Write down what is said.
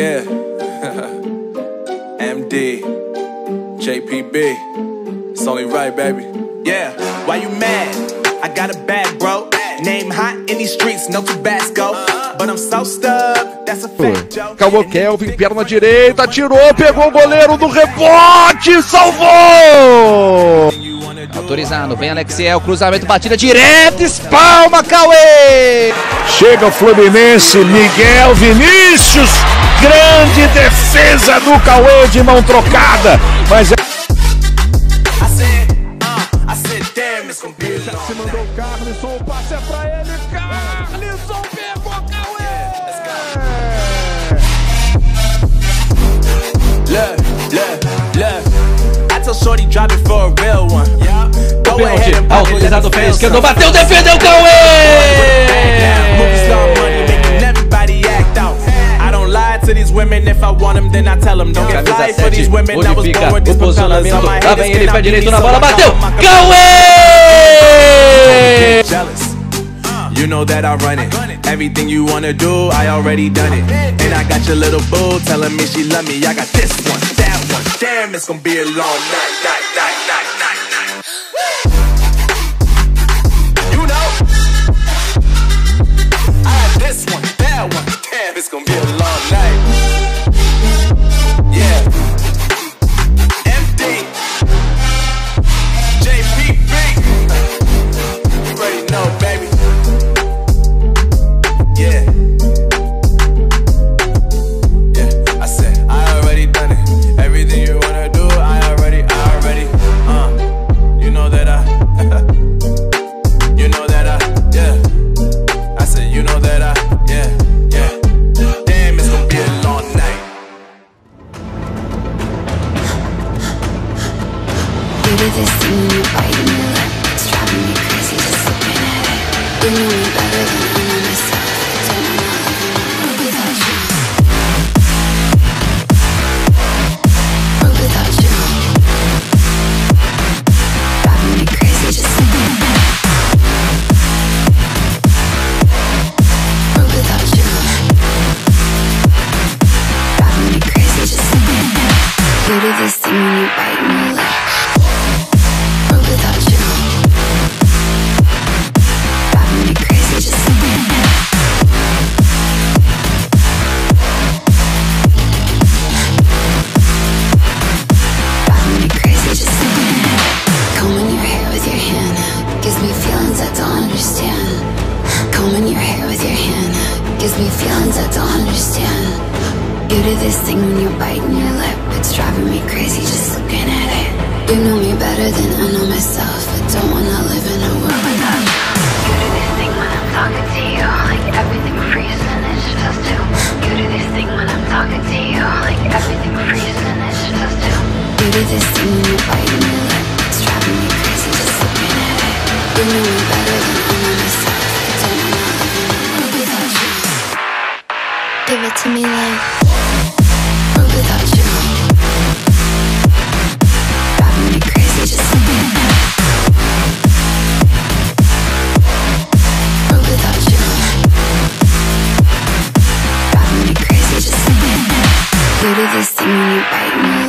Yeah. MD. JPB. It's only right, baby. Yeah, why you mad? I got a bag, bro. Name hot in these streets, no Tabasco. But I'm so stuck, that's a fact, Joe. Calvou Kelvin, perna direita, tirou, pegou o goleiro do rebote, salvou! Autorizado, vem Alexiel, cruzamento, batida direta, espalma, Cauê! Chega o Fluminense, Miguel Vinícius, grande defesa do Cauê de mão trocada, mas é... Long Se mandou o Carlisson, o passe é pra ele, Carlisson pegou Cauê! Look, look, look. I told Shorty drop it for a real one. Yeah. Go ahead Pênalti, and pop it, autorizado, pé esquerdo, bateu, defendeu, Movie born with o these propellers on posicionamento. Lá vem ele, pé direito na bola, bateu! got on my Cauê! Uh, you know that I run it. Everything you wanna do, I already done it. And I got your little boo telling me she love me. I got this one, that one. Damn, it's gonna be a long night, night, night, night, night, night. You know. I got this one, that one. Damn, it's gonna be it. to do this thing when you bite in Do this thing when you're biting your lip. It's driving me crazy just looking at it. You know me better than I know myself. I don't wanna live in a world without you. You do this thing when I'm talking to you, like everything freezes and it's just too. You do this thing when I'm talking to you, like everything freezes and it's just too. You do this thing when you're biting your lip. It's driving me crazy just looking at it. You know me better than I know myself. I don't wanna live in a world without you. Give it to me like do this thing when you bite in